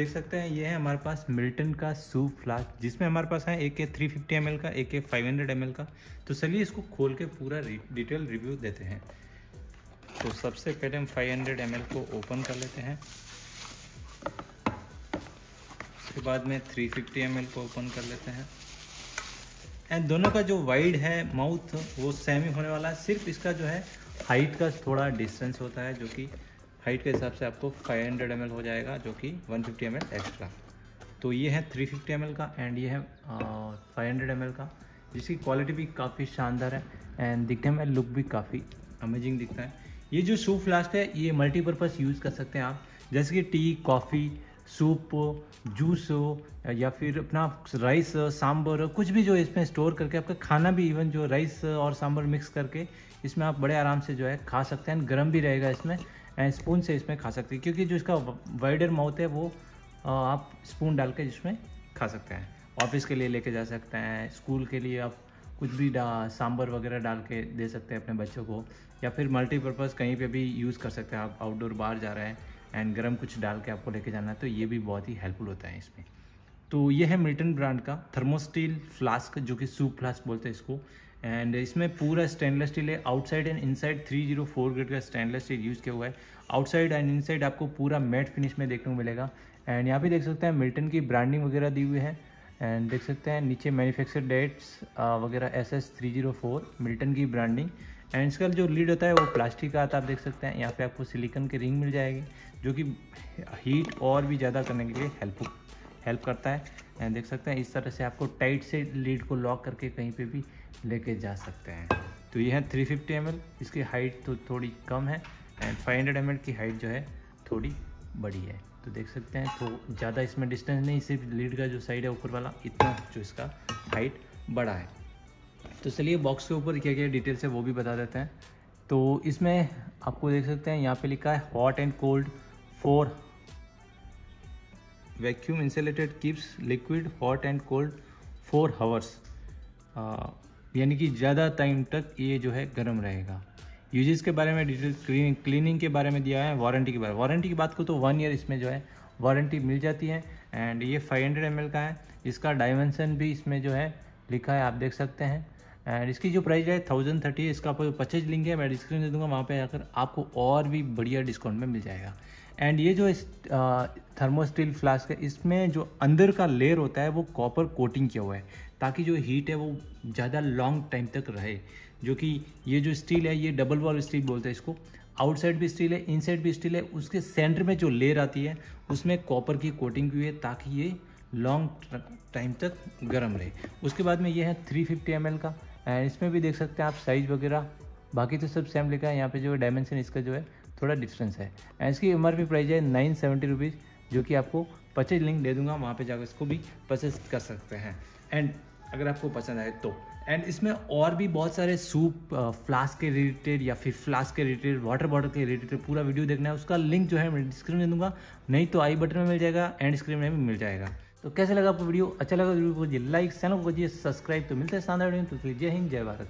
देख सकते हैं, ये है हमारे पास मिल्टन का सूप फ्लास्क जिसमें हमारे पास है एक के थ्री फिफ्टी एम का एक के फाइव हंड्रेड एम का। तो चलिए इसको खोल के पूरा डिटेल रिव्यू देते हैं। तो सबसे पहले हम 500 हंड्रेड को ओपन कर लेते हैं। उसके बाद में 350 फिफ्टी को ओपन कर लेते हैं। एंड दोनों का जो वाइड है माउथ वो सेम ही होने वाला है। सिर्फ़ इसका जो है हाइट का थोड़ा डिस्टेंस होता है, जो कि हाइट के हिसाब से आपको 500 हंड्रेड हो जाएगा, जो कि 150 फिफ्टी एक्स्ट्रा। तो ये है 350 फिफ्टी का, एंड ये है फाइव हंड्रेड का, जिसकी क्वालिटी भी काफ़ी शानदार है, एंड दिखने में लुक भी काफ़ी अमेजिंग दिखता है। ये जो सूप फ्लास्क है, ये मल्टीपर्पज़ यूज़ कर सकते हैं आप, जैसे कि टी, कॉफ़ी, सूप, जूस हो या फिर अपना राइस सांबर कुछ भी जो इसमें स्टोर करके आपका खाना भी, इवन जो राइस और सांबर मिक्स करके इसमें आप बड़े आराम से जो है खा सकते हैं गर्म भी रहेगा इसमें। स्पून से इसमें खा सकते हैं, क्योंकि जो इसका वाइडर माउथ है, वो आप स्पून डाल के जिसमें खा सकते हैं। ऑफ़िस के लिए लेके जा सकते हैं, स्कूल के लिए आप कुछ भी डा सांबर वगैरह डाल के दे सकते हैं अपने बच्चों को, या फिर मल्टीपर्पज़ कहीं पे भी यूज़ कर सकते हैं आप आउटडोर बाहर जा रहे हैं, एंड गर्म कुछ डाल के आपको लेके जाना है तो ये भी बहुत ही हेल्पफुल होता है इसमें। तो ये है मिल्टन ब्रांड का थर्मोस्टील फ्लास्क जो कि सूप फ्लास्क बोलते हैं इसको। एंड इसमें पूरा स्टेनलेस स्टील है। आउटसाइड एंड इनसाइड 304 ग्रेड का स्टेनलेस स्टील यूज़ किया हुआ है। आउटसाइड एंड इनसाइड आपको पूरा मैट फिनिश में देखने को मिलेगा। एंड यहाँ पे देख सकते हैं मिल्टन की ब्रांडिंग वगैरह दी हुई है। एंड देख सकते हैं नीचे मैन्युफैक्चर डेट्स वगैरह S S three zero four Milton की ब्रांडिंग एंड इसका जो लीड होता है वो प्लास्टिक का आता है, आप देख सकते हैं। यहाँ पे आपको सिलिकन की रिंग मिल जाएगी, जो कि हीट और भी ज़्यादा करने के लिए हेल्प हेल्प करता है। देख सकते हैं, इस तरह से आपको टाइट से लीड को लॉक करके कहीं पे भी लेके जा सकते हैं। तो ये है 350 फिफ्टी इसकी हाइट तो थोड़ी कम है। एंड 500 हंड्रेड की हाइट जो है, थोड़ी बड़ी है। तो देख सकते हैं तो ज़्यादा इसमें डिस्टेंस नहीं, सिर्फ़ लीड का जो साइड है ऊपर वाला, इतना जो इसका हाइट बड़ा है। तो चलिए बॉक्स के ऊपर क्या क्या डिटेल्स है वो भी बता देते हैं। तो इसमें आपको देख सकते हैं, यहाँ पे लिखा है hot and cold for vacuum insulated keeps liquid hot and cold for hours यानी कि ज़्यादा टाइम तक ये जो है गर्म रहेगा। यूजेस के बारे में डिटेल क्लीनिंग क्लीनिंग के बारे में दिया है वारंटी के बारे में। वारंटी की बात को तो वन ईयर इसमें जो है वारंटी मिल जाती है। एंड ये 500 हंड्रेड का है। इसका डायमेंसन भी इसमें जो है लिखा है, आप देख सकते हैं। एंड इसकी जो प्राइस है थाउज़ेंड थर्टी इसका परचेज लिंक है, मैं डिस्क्रिप्शन दे दूँगा। वहाँ पे आकर आपको और भी बढ़िया डिस्काउंट में मिल जाएगा। एंड ये जो इस थर्मोस्टील फ्लास्क है, इसमें जो अंदर का लेयर होता है, वो कॉपर कोटिंग किया हुआ है, ताकि जो हीट है वो ज़्यादा लॉन्ग टाइम तक रहे। जो कि ये जो स्टील है, ये डबल वॉल स्टील बोलते हैं इसको। आउटसाइड भी स्टील है इनसाइड भी स्टील है, उसके सेंटर में जो लेयर आती है, उसमें कॉपर की कोटिंग हुई है, ताकि ये लॉन्ग टाइम तक गर्म रहे। उसके बाद में ये है 350 फिफ्टी का। एंड इसमें भी देख सकते हैं आप साइज़ वगैरह। बाकी तो सब सेम लिखा है, यहाँ पे जो डायमेंशन इसका जो है, थोड़ा डिफरेंस है। एंड इसकी एम प्राइस है नाइन सेवेंटी रुपीज़ जो कि आपको परचेज लिंक दे दूँगा, वहाँ पे जाकर इसको भी परचेज कर सकते हैं। एंड अगर आपको पसंद आए तो। एंड इसमें और भी बहुत सारे सूप फ्लास्क के रिलेटेड या फिर फ्लास्क के रिलेटेड वाटर बॉटल के रिलेटेड पूरा वीडियो देखना है। उसका लिंक जो है मैं डिस्क्रिप्शन में दूँगा। नहीं तो आई बटन में मिल जाएगा एंड स्क्रीन में भी मिल जाएगा। तो कैसे लगा आपको वीडियो अच्छा लगा वीडियो को लाइक चैनल को सब्सक्राइब तो मिलते हैं शानदार तो जय हिंद, जय भारत।